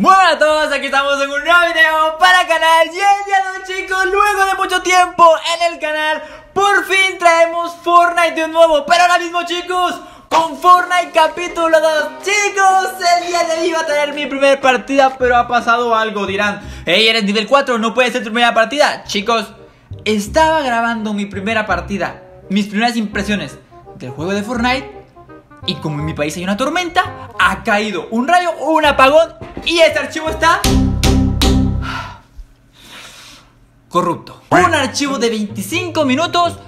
Buenas a todos, aquí estamos en un nuevo video para el canal. Y el día de hoy chicos, luego de mucho tiempo en el canal Por fin traemos Fortnite de nuevo. Pero ahora mismo chicos, con Fortnite capítulo 2 Chicos, el día de hoy iba a tener mi primera partida Pero ha pasado algo, dirán. Hey, eres nivel 4, no puede ser tu primera partida. Chicos, estaba grabando mi primera partida Mis primeras impresiones del juego de Fortnite y como en mi país hay una tormenta, ha caído un rayo un apagón y este archivo está... Corrupto. Un archivo de 25 minutos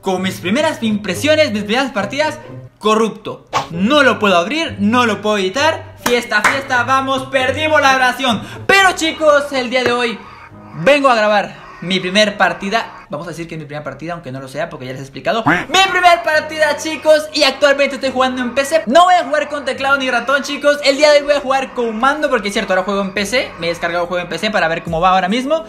con mis primeras impresiones, mis primeras partidas, corrupto. No lo puedo abrir, no lo puedo editar. Fiesta, fiesta, vamos, perdimos la oración. Pero chicos, el día de hoy vengo a grabar mi primer partida. Vamos a decir que es mi primera partida, aunque no lo sea porque ya les he explicado. Mi primera partida chicos y actualmente estoy jugando en PC No voy a jugar con teclado ni ratón chicos. El día de hoy voy a jugar con mando porque es cierto, ahora juego en PC Me he descargado el juego en PC para ver cómo va ahora mismo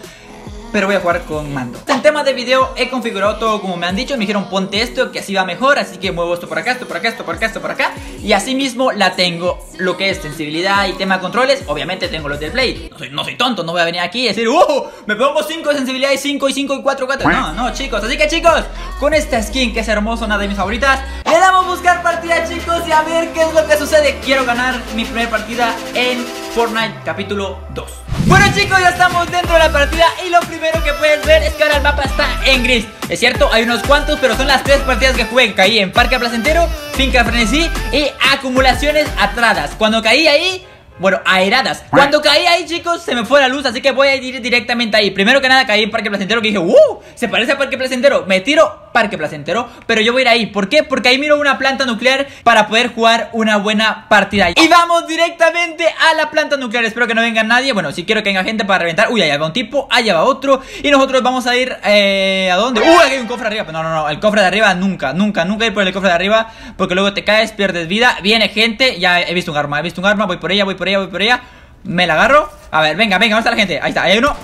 pero voy a jugar con mando. En tema de video he configurado todo como me han dicho, me dijeron ponte esto que así va mejor, así que muevo esto por acá, esto por acá, esto por acá, esto por acá y así mismo la tengo lo que es sensibilidad y tema de controles, obviamente tengo los del Play. No soy, tonto, no voy a venir aquí y decir, ¡uh! Me pongo 5 de sensibilidad y 5 y 5 y 4 4. No, no, chicos. Así que chicos, con esta skin que es hermosa, una de mis favoritas, le damos buscar partida, chicos, y a ver qué es lo que sucede. Quiero ganar mi primera partida en Fortnite capítulo 2. Bueno chicos, ya estamos dentro de la partida y lo primero que puedes ver es que ahora el mapa está en gris. Es cierto, hay unos cuantos, pero son las tres partidas que jugué. Caí en Parque Placentero, Finca Frenesí y Acumulaciones Atradas. Cuando caí ahí bueno, aeradas Cuando caí ahí, chicos, se me fue la luz Así que voy a ir directamente ahí. Primero que nada caí en Parque Placentero Que dije, ¡uh! Se parece a Parque Placentero Me tiro Parque Placentero Pero yo voy a ir ahí ¿Por qué? Porque ahí miro una planta nuclear Para poder jugar una buena partida Y vamos directamente a la planta nuclear Espero que no venga nadie Bueno, si quiero que venga gente para reventar Uy, allá va un tipo Allá va otro Y nosotros vamos a ir eh, ¿A dónde? ¡Uh! Aquí hay un cofre arriba No, no, no El cofre de arriba nunca Nunca, nunca ir por el cofre de arriba Porque luego te caes, pierdes vida Viene gente Ya he visto un arma He visto un arma Voy por ella, voy por ella, voy por ella me la agarro A ver, venga, venga, ¿dónde está la gente? Ahí está, ahí hay uno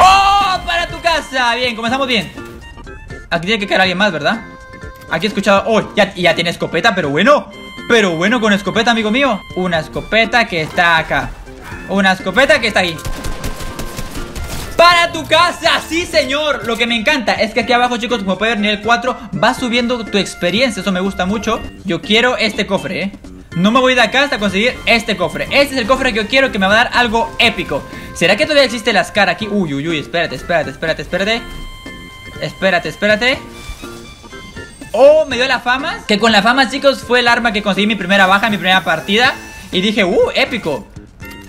¡Oh! ¡Para tu casa! Bien, comenzamos bien Aquí tiene que caer alguien más, ¿verdad? Aquí he escuchado... ¡Oh! Ya, ya tiene escopeta, pero bueno Pero bueno con escopeta, amigo mío. Una escopeta que está acá. Una escopeta que está aquí. Para tu casa, sí señor. Lo que me encanta es que aquí abajo chicos Como pueden ver nivel 4 va subiendo tu experiencia. Eso me gusta mucho. Yo quiero este cofre, eh no me voy de acá hasta conseguir este cofre. Este es el cofre que yo quiero que me va a dar algo épico. ¿Será que todavía existe la Scar aquí? Uy, uy, uy, espérate, espérate, espérate, espérate Espérate, espérate. Oh, me dio la fama. Que con la fama, chicos, fue el arma que conseguí mi primera baja, mi primera partida. Y dije, uh, épico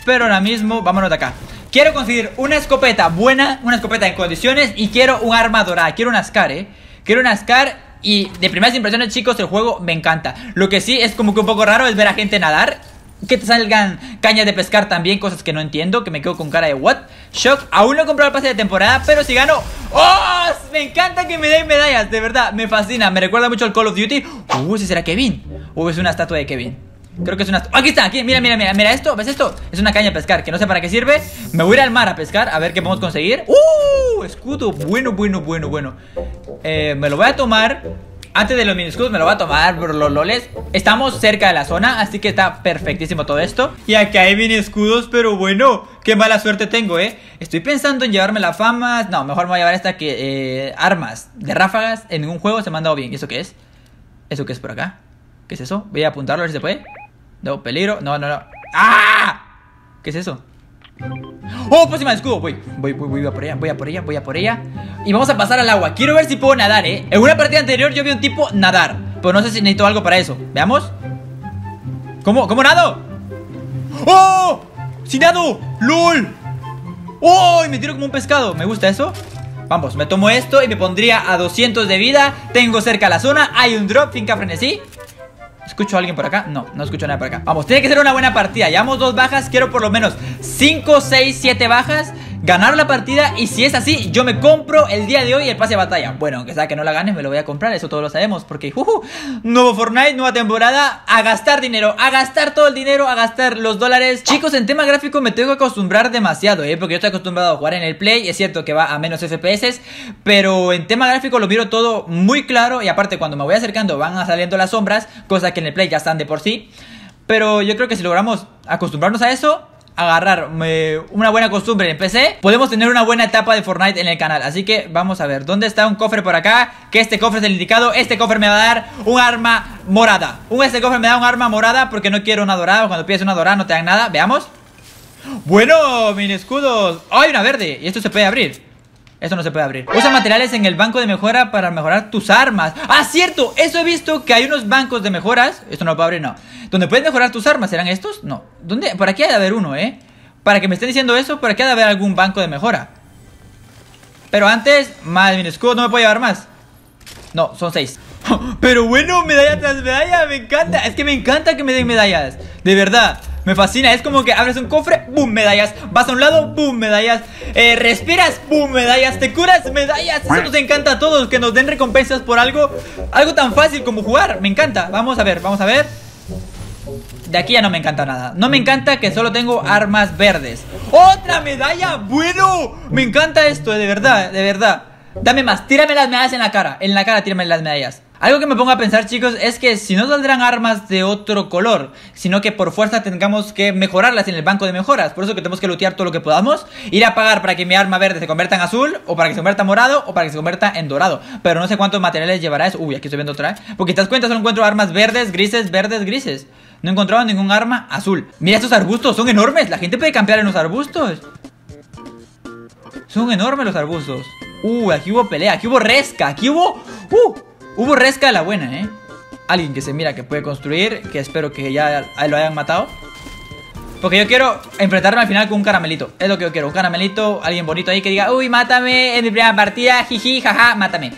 Pero ahora mismo, vámonos de acá. Quiero conseguir una escopeta buena, una escopeta en condiciones Y quiero un arma dorada, quiero una Scar, eh Quiero una Scar y de primeras impresiones, chicos, el juego me encanta. Lo que sí es como que un poco raro es ver a gente nadar. Que te salgan cañas de pescar también, cosas que no entiendo, que me quedo con cara de what. Shock, aún no he comprado el pase de temporada, pero si gano... ¡Oh! Me encanta que me den medallas, de verdad, me fascina. Me recuerda mucho al Call of Duty. Uh, ese será Kevin. Uh, es una estatua de Kevin. Creo que es una... Aquí está, aquí, mira, mira, mira, mira esto, ¿ves esto? Es una caña de pescar, que no sé para qué sirve Me voy a ir al mar a pescar, a ver qué podemos conseguir ¡Uh! Escudo, bueno, bueno, bueno, bueno eh, Me lo voy a tomar antes de los escudos me lo voy a tomar por los loles Estamos cerca de la zona, así que está perfectísimo todo esto Y aquí hay escudos, pero bueno Qué mala suerte tengo, eh Estoy pensando en llevarme la fama No, mejor me voy a llevar esta que eh, Armas de ráfagas en ningún juego se me han dado bien ¿Y eso qué es? ¿Eso qué es por acá? ¿Qué es eso? Voy a apuntarlo a ver si se puede No, peligro, no, no, no ¡Ah! ¿Qué es eso? ¡Oh, próxima escudo! Voy, voy, voy, voy a por ella, voy a por ella, voy a por ella Y vamos a pasar al agua Quiero ver si puedo nadar, ¿eh? En una partida anterior yo vi un tipo nadar Pero no sé si necesito algo para eso ¿Veamos? ¿Cómo? ¿Cómo nado? ¡Oh! ¡Sí nado! ¡Lol! ¡Oh! Y me tiro como un pescado ¿Me gusta eso? Vamos, me tomo esto y me pondría a 200 de vida Tengo cerca la zona Hay un drop, finca frenesí ¿Escucho a alguien por acá? No, no escucho nada por acá. Vamos, tiene que ser una buena partida. Llevamos dos bajas, quiero por lo menos 5, 6, 7 bajas ganar la partida y si es así, yo me compro el día de hoy el pase de batalla. Bueno, aunque sea que no la gane, me lo voy a comprar, eso todos lo sabemos, porque uh, nuevo Fortnite, nueva temporada, a gastar dinero, a gastar todo el dinero, a gastar los dólares. Chicos, en tema gráfico me tengo que acostumbrar demasiado, ¿eh? porque yo estoy acostumbrado a jugar en el Play, es cierto que va a menos FPS, pero en tema gráfico lo miro todo muy claro y aparte cuando me voy acercando van saliendo las sombras, cosas que en el Play ya están de por sí. Pero yo creo que si logramos acostumbrarnos a eso, agarrar una buena costumbre en PC, podemos tener una buena etapa de Fortnite en el canal. Así que vamos a ver, ¿dónde está un cofre por acá? Que este cofre es el indicado. Este cofre me va a dar un arma morada. Un este cofre me da un arma morada porque no quiero una dorada. Cuando pides una dorada no te dan nada. Veamos. Bueno, mini escudos. ¡Hay una verde! Y esto se puede abrir. Esto no se puede abrir. Usa materiales en el banco de mejora para mejorar tus armas. ¡Ah, cierto! Eso he visto que hay unos bancos de mejoras. Esto no lo puedo abrir, no. Donde puedes mejorar tus armas. ¿Serán estos? No. ¿Dónde? Por aquí hay de haber uno, ¿eh? Para que me estén diciendo eso, por aquí hay de haber algún banco de mejora. Pero antes, madre mía, escudo no me puedo llevar más. No, son seis. Pero bueno, medalla tras medalla, me encanta. Es que me encanta que me den medallas. De verdad. Me fascina, es como que abres un cofre, boom, medallas. Vas a un lado, boom, medallas. Eh, Respiras, boom, medallas. Te curas, medallas. Eso nos encanta a todos, que nos den recompensas por algo Algo tan fácil como jugar, me encanta. Vamos a ver, vamos a ver. De aquí ya no me encanta nada. No me encanta que solo tengo armas verdes. ¡Otra medalla! ¡Bueno! Me encanta esto, de verdad, de verdad. Dame más, tírame las medallas en la cara. En la cara tírame las medallas algo que me pongo a pensar chicos es que si no saldrán armas de otro color, sino que por fuerza tengamos que mejorarlas en el banco de mejoras, por eso que tenemos que lootear todo lo que podamos, ir a pagar para que mi arma verde se convierta en azul, o para que se convierta en morado, o para que se convierta en dorado. Pero no sé cuántos materiales llevará eso. Uy, aquí estoy viendo otra vez. Porque te das cuenta, solo encuentro armas verdes, grises, verdes, grises. No he encontrado ningún arma azul. Mira estos arbustos, son enormes. La gente puede campear en los arbustos. Son enormes los arbustos. Uh, aquí hubo pelea, aquí hubo resca, aquí hubo... Uh, Hubo resca de la buena, ¿eh? Alguien que se mira que puede construir, que espero que ya lo hayan matado. Porque yo quiero enfrentarme al final con un caramelito. Es lo que yo quiero, un caramelito, alguien bonito ahí que diga, uy, mátame en mi primera partida, jiji, jaja, mátame.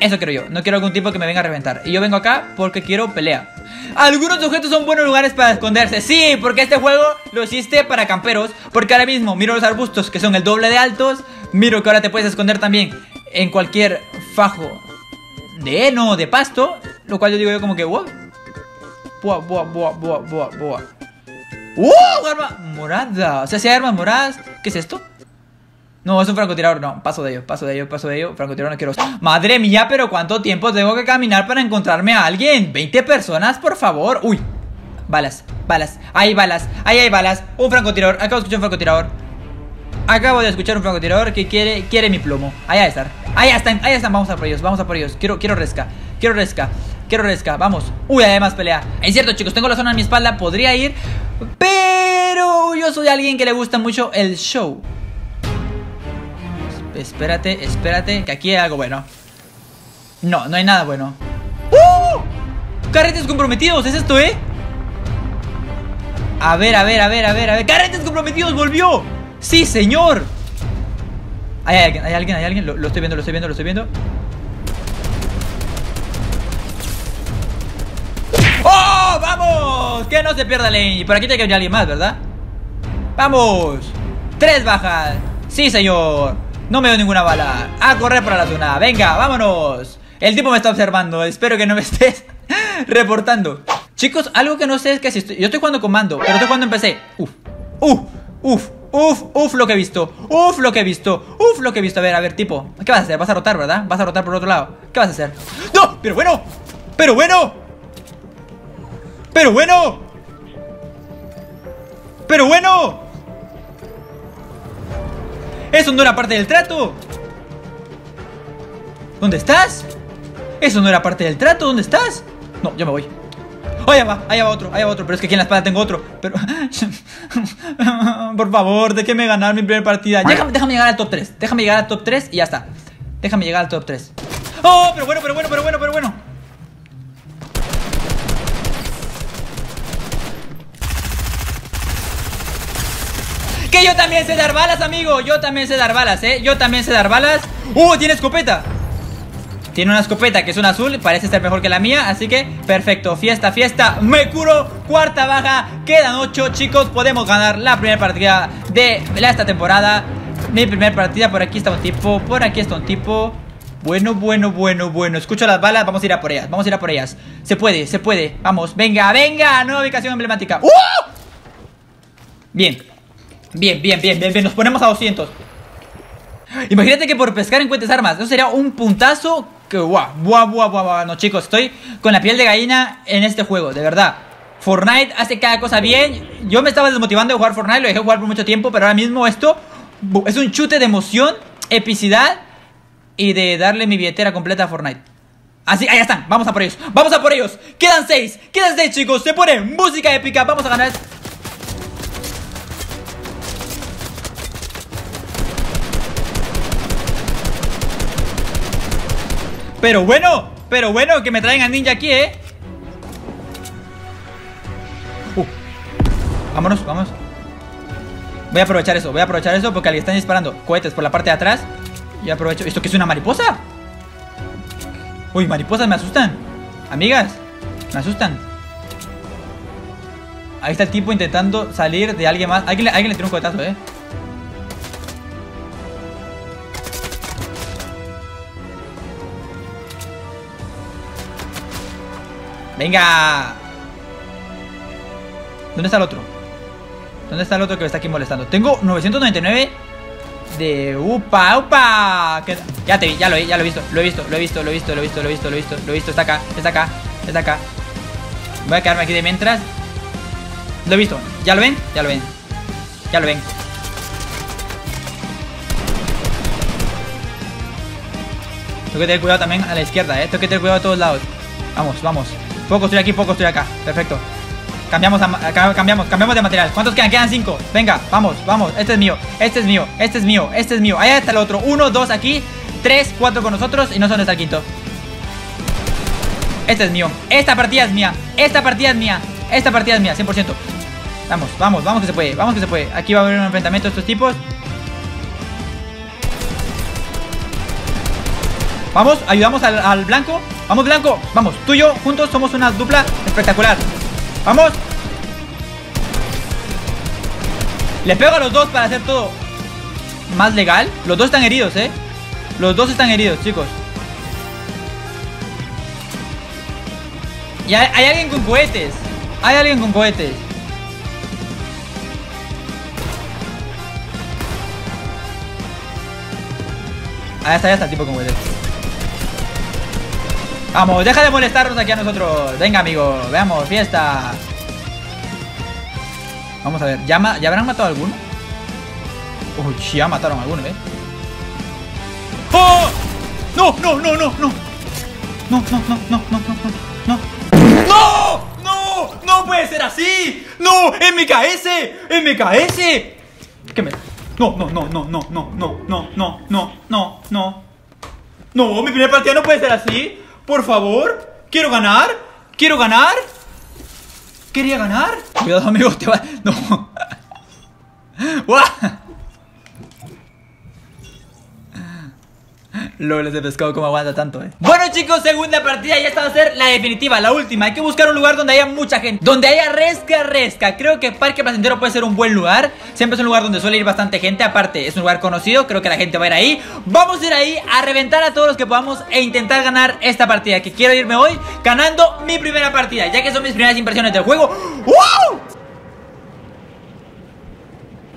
Eso quiero yo, no quiero algún tipo que me venga a reventar. Y yo vengo acá porque quiero pelea. Algunos objetos son buenos lugares para esconderse. Sí, porque este juego lo hiciste para camperos. Porque ahora mismo miro los arbustos que son el doble de altos. Miro que ahora te puedes esconder también en cualquier fajo de heno, de pasto, lo cual yo digo yo como que, wow. Buah, buah, buah, buah, buah, buah. ¡Uh! Arma morada. O sea, si hay armas moradas. ¿Qué es esto? No, es un francotirador. No, paso de ello, paso de ello, paso de ello. Francotirador no quiero. Madre mía, pero ¿cuánto tiempo tengo que caminar para encontrarme a alguien? 20 personas, por favor. Uy. Balas, balas. Hay balas, ahí hay balas. Un francotirador. Acabo de escuchar un francotirador. Acabo de escuchar un francotirador que quiere, quiere mi plomo. Allá están. Ahí están, ahí están. Vamos a por ellos, vamos a por ellos. Quiero, quiero resca. Quiero resca. Quiero resca. Vamos. Uy, además pelea. Es cierto, chicos, tengo la zona en mi espalda. Podría ir. Pero yo soy alguien que le gusta mucho el show. Espérate, espérate. Que aquí hay algo bueno. No, no hay nada bueno. ¡Uh! Carretes comprometidos, ¿es esto, eh? A ver, a ver, a ver, a ver, a ver. ¡Carretes comprometidos! ¡Volvió! ¡Sí, señor! Hay alguien, hay alguien, hay alguien. Lo, estoy viendo, lo estoy viendo, lo estoy viendo. ¡Oh! ¡Vamos! Que no se pierda lane. Por aquí tiene que venir alguien más, ¿verdad? ¡Vamos! ¡Tres bajas! ¡Sí, señor! No me veo ninguna bala. A correr para la zona. Venga, vámonos. El tipo me está observando. Espero que no me estés reportando. Chicos, algo que no sé es que si estoy... Yo estoy jugando con mando, pero estoy jugando en PC. Uf, uf, uf. Uf, uf lo que he visto Uf lo que he visto Uf lo que he visto A ver, a ver, tipo ¿Qué vas a hacer? Vas a rotar, ¿verdad? Vas a rotar por otro lado ¿Qué vas a hacer? ¡No! ¡Pero bueno! ¡Pero bueno! ¡Pero bueno! ¡Pero bueno! ¡Eso no era parte del trato! ¿Dónde estás? Eso no era parte del trato, ¿dónde estás? No, yo me voy allá va, allá va otro, allá va otro. Pero es que aquí en la espada tengo otro. Pero. Por favor, déjeme ganar mi primera partida. Déjame, déjame llegar al top 3. Déjame llegar al top 3 y ya está. Déjame llegar al top 3. ¡Oh! Pero bueno, pero bueno, pero bueno, pero bueno. Que yo también sé dar balas, amigo. Yo también sé dar balas, eh. Yo también sé dar balas. ¡Uh! Tiene escopeta. Tiene una escopeta que es un azul, parece ser mejor que la mía, así que perfecto, fiesta, fiesta, me curo, cuarta baja, quedan ocho chicos, podemos ganar la primera partida de esta temporada. Mi primera partida, por aquí está un tipo, por aquí está un tipo. Bueno, bueno, bueno, bueno, escucho las balas, vamos a ir a por ellas, vamos a ir a por ellas. Se puede, se puede, vamos, venga, venga, nueva ubicación emblemática. ¡Uh! Bien, bien, bien, bien, bien, bien, nos ponemos a 200. Imagínate que por pescar encuentres armas, eso sería un puntazo que guau, guau, guau, guau, No, chicos, estoy con la piel de gallina en este juego, de verdad. Fortnite hace cada cosa bien. Yo me estaba desmotivando de jugar Fortnite, lo dejé jugar por mucho tiempo, pero ahora mismo esto es un chute de emoción, epicidad y de darle mi billetera completa a Fortnite. Así, ahí están, vamos a por ellos, vamos a por ellos. Quedan seis, quedan seis chicos, se pone música épica, vamos a ganar. Pero bueno, pero bueno, que me traen a ninja aquí, ¿eh? Uh. Vámonos, vamos. Voy a aprovechar eso, voy a aprovechar eso porque le están disparando cohetes por la parte de atrás. Y aprovecho. ¿Esto qué es una mariposa? Uy, mariposas me asustan. Amigas, me asustan. Ahí está el tipo intentando salir de alguien más. Alguien, alguien le tiró un cohetazo, eh. ¡Venga! ¿Dónde está el otro? ¿Dónde está el otro que me está aquí molestando? Tengo 999 de... ¡Upa, upa! Ya te vi, ya lo, ya he visto Lo he visto, lo he visto, lo he visto, lo he visto, lo he visto, lo he visto Lo he visto, está acá, está acá, está acá Voy a quedarme aquí de mientras Lo he visto, ¿ya lo ven? Ya lo ven Ya lo ven Tengo que tener cuidado también a la izquierda, eh Tengo que tener cuidado a todos lados Vamos, vamos poco estoy aquí, poco estoy acá. Perfecto. Cambiamos, cambiamos, cambiamos de material. ¿Cuántos quedan? Quedan cinco. Venga, vamos, vamos. Este es mío, este es mío, este es mío, este es mío. Ahí está el otro. Uno, dos aquí. Tres, cuatro con nosotros. Y no son está el quinto. Este es mío. Esta partida es mía. Esta partida es mía. Esta partida es mía, 100%. Vamos, vamos, vamos que se puede. Vamos que se puede. Aquí va a haber un enfrentamiento de estos tipos. Vamos, ayudamos al, blanco. Vamos, blanco. Vamos, tú y yo juntos somos una dupla espectacular. ¡Vamos! Les pego a los dos para hacer todo más legal. Los dos están heridos, ¿eh? Los dos están heridos, chicos. Y hay, alguien con cohetes. Hay alguien con cohetes. Ahí está, ya está el tipo con cohetes. Vamos, deja de molestarnos aquí a nosotros. Venga, amigo, veamos, fiesta. Vamos a ver, ¿ya, ¿ya habrán matado a alguno? Uy, ya mataron a alguno, ¿eh? ¡Oh! ¡No, no, no, no, no! No, no, no, no, no, no, no, no. ¡No! ¡No puede ser así! ¡No! ¡MKS! ¡MKS! ¿Qué me.? No, no, no, no, no, no, no, no, no, no, no, no. No, mi primera partida no puede ser así. Por favor. Quiero ganar. Quiero ganar. Quería ganar. Cuidado, amigo. Te va... No. Lol, ese pescado como aguanta tanto, eh Bueno chicos, segunda partida Ya esta va a ser la definitiva, la última Hay que buscar un lugar donde haya mucha gente Donde haya resca, resca Creo que Parque Placentero puede ser un buen lugar Siempre es un lugar donde suele ir bastante gente Aparte, es un lugar conocido Creo que la gente va a ir ahí Vamos a ir ahí a reventar a todos los que podamos E intentar ganar esta partida Que quiero irme hoy ganando mi primera partida Ya que son mis primeras impresiones del juego.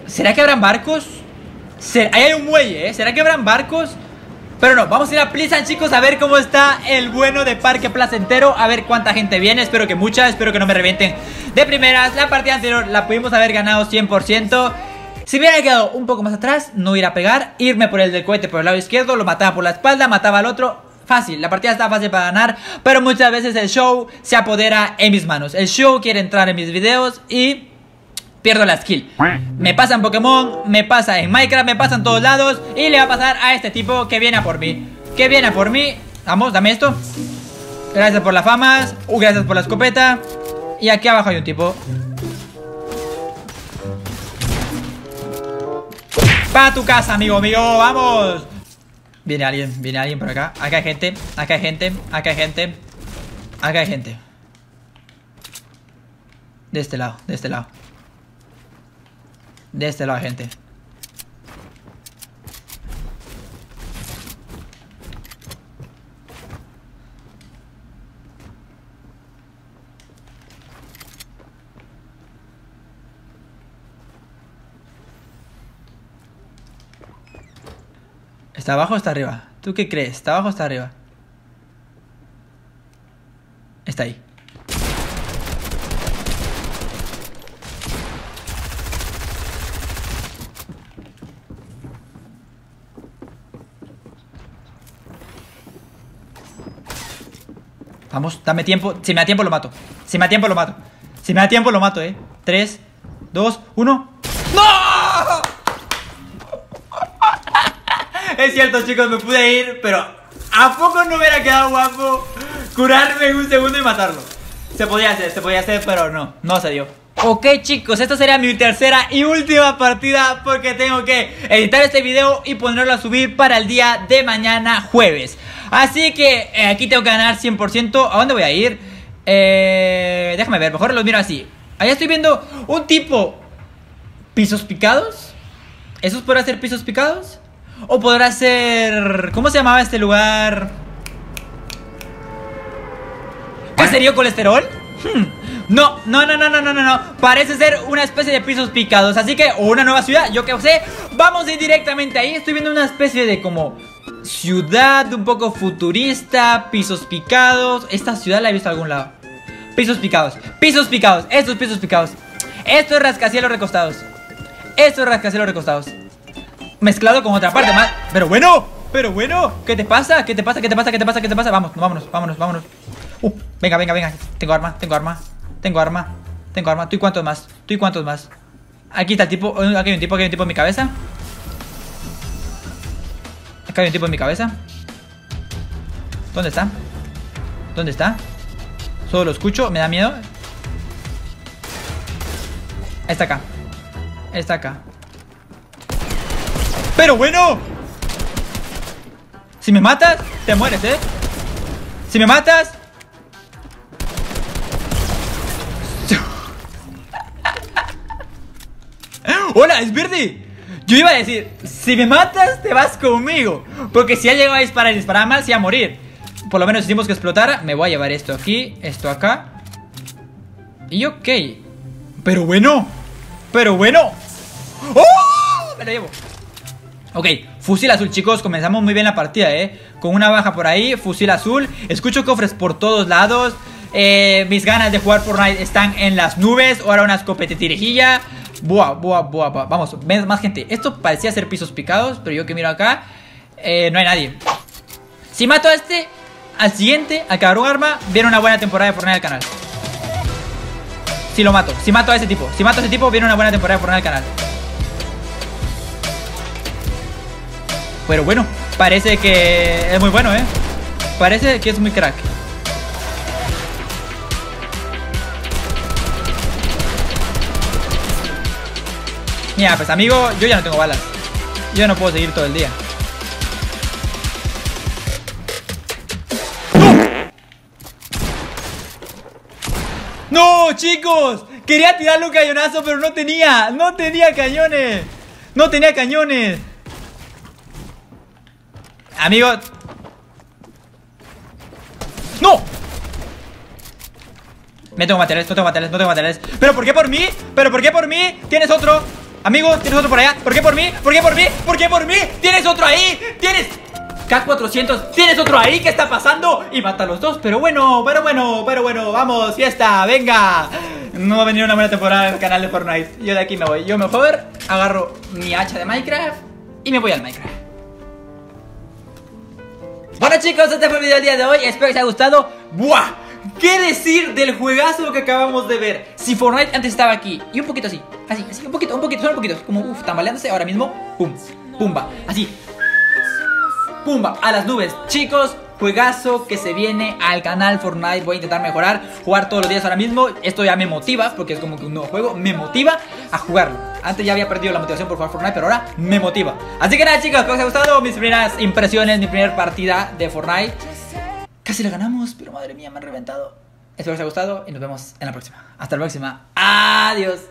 ¿Será que habrán barcos? Ahí hay un muelle, ¿eh? ¿Será que habrán barcos? Pero no, vamos a ir a Plisan, chicos, a ver cómo está el bueno de Parque Placentero. A ver cuánta gente viene. Espero que mucha, espero que no me revienten de primeras. La partida anterior la pudimos haber ganado 100%. Si hubiera quedado un poco más atrás, no ir a pegar, irme por el del cohete por el lado izquierdo, lo mataba por la espalda, mataba al otro. Fácil, la partida está fácil para ganar, pero muchas veces el show se apodera en mis manos. El show quiere entrar en mis videos y pierdo la skill. Me pasa en Pokémon, me pasa en Minecraft, me pasa en todos lados y le va a pasar a este tipo que viene a por mí. Que viene por mí. Vamos, dame esto. Gracias por las famas. Uh, gracias por la escopeta. Y aquí abajo hay un tipo. Para tu casa, amigo mío, vamos. Viene alguien, viene alguien por acá. Acá hay gente, acá hay gente, acá hay gente. Acá hay gente. De este lado, de este lado. De este lado, gente. ¿Está abajo o está arriba? ¿Tú qué crees? ¿Está abajo o está arriba? Está ahí. Vamos, dame tiempo. Si me da tiempo, lo mato. Si me da tiempo, lo mato. Si me da tiempo, lo mato, eh. 3, 2, 1. ¡No! Es cierto, chicos, me pude ir, pero ¿a poco no hubiera quedado guapo curarme en un segundo y matarlo? Se podía hacer, se podía hacer, pero no, no se dio. Ok chicos, esta sería mi tercera y última partida porque tengo que editar este video y ponerlo a subir para el día de mañana jueves. Así que eh, aquí tengo que ganar 100%. ¿A dónde voy a ir? Eh, déjame ver, mejor lo miro así. Allá estoy viendo un tipo pisos picados. ¿Esos podrá ser pisos picados? ¿O podrá ser... ¿Cómo se llamaba este lugar? ¿Caserío colesterol? Hmm. No, no, no, no, no, no, no, Parece ser una especie de pisos picados Así que, o una nueva ciudad, yo que sé Vamos a ir directamente ahí Estoy viendo una especie de como ciudad un poco futurista Pisos picados Esta ciudad la he visto a algún lado Pisos picados, pisos picados, estos pisos picados Estos rascacielos recostados Estos rascacielos recostados Mezclado con otra parte más Pero bueno, pero bueno ¿Qué te pasa? ¿Qué te pasa? ¿Qué te pasa? ¿Qué te pasa? ¿Qué te pasa? Vamos, vámonos, vámonos, vámonos uh, Venga, venga, venga Tengo arma, tengo arma tengo arma. Tengo arma. ¿Tú y cuántos más? ¿Tú y cuántos más? Aquí está el tipo. Aquí hay un tipo, aquí hay un tipo en mi cabeza. Acá hay un tipo en mi cabeza. ¿Dónde está? ¿Dónde está? Solo lo escucho, me da miedo. Está acá. Está acá. Pero bueno. Si me matas, te mueres, ¿eh? Si me matas, ¡Hola, es verde! Yo iba a decir, si me matas, te vas conmigo. Porque si ha llegado a disparar y disparar mal, se a morir. Por lo menos hicimos que explotara. Me voy a llevar esto aquí, esto acá. Y ok. Pero bueno. Pero bueno. ¡Oh! Me lo llevo. Ok, fusil azul, chicos. Comenzamos muy bien la partida, ¿eh? Con una baja por ahí, fusil azul. Escucho cofres por todos lados. Eh, mis ganas de jugar Fortnite están en las nubes. Ahora una escopeta. Buah, buah, buah, buah. Vamos, más gente. Esto parecía ser pisos picados, pero yo que miro acá, eh, no hay nadie. Si mato a este, al siguiente, al cabrón arma, viene una buena temporada de Fortnite al canal. Si lo mato, si mato a ese tipo, si mato a ese tipo, viene una buena temporada de Fortnite al canal. Pero bueno, parece que es muy bueno, ¿eh? Parece que es muy crack. Pues amigo, yo ya no tengo balas. Yo no puedo seguir todo el día. ¡No! chicos! Quería tirarle un cañonazo, pero no tenía. No tenía cañones. No tenía cañones. Amigo. ¡No! Me tengo materiales, no tengo materiales, no tengo materiales. ¿Pero por qué por mí? ¿Pero por qué por mí? ¿Tienes otro? Amigo, ¿tienes otro por allá? ¿Por qué por mí? ¿Por qué por mí? ¿Por qué por mí? ¿Tienes otro ahí? ¿Tienes...? K400, ¿tienes otro ahí? ¿Qué está pasando? Y mata a los dos, pero bueno, pero bueno, pero bueno Vamos, fiesta, venga No va a venir una buena temporada en el canal de Fortnite Yo de aquí me voy, yo mejor agarro mi hacha de Minecraft Y me voy al Minecraft Bueno chicos, este fue el video del día de hoy Espero que os haya gustado ¡Buah! ¿Qué decir del juegazo que acabamos de ver? Si Fortnite antes estaba aquí Y un poquito así, así, así, un poquito, un poquito, solo un poquito Como, uff, tambaleándose ahora mismo Pum, pumba, así Pumba, a las nubes. Chicos, juegazo que se viene al canal Fortnite Voy a intentar mejorar, jugar todos los días ahora mismo Esto ya me motiva, porque es como que un nuevo juego Me motiva a jugarlo. Antes ya había perdido la motivación por jugar Fortnite Pero ahora me motiva. Así que nada chicos, espero que os haya gustado Mis primeras impresiones, mi primera partida de Fortnite Casi la ganamos, pero madre mía, me han reventado. Espero que os haya gustado y nos vemos en la próxima. Hasta la próxima. Adiós.